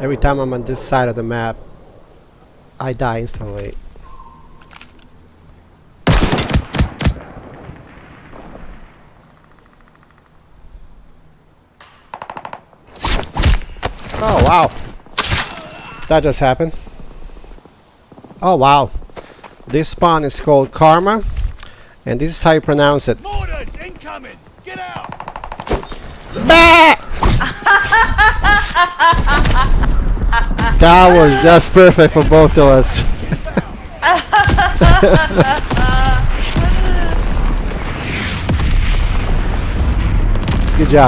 Every time I'm on this side of the map, I die instantly. Oh wow. That just happened. Oh wow. This spawn is called Karma. And this is how you pronounce it. Mortars incoming! Get out! Bah! that was just perfect for both of us. Good job.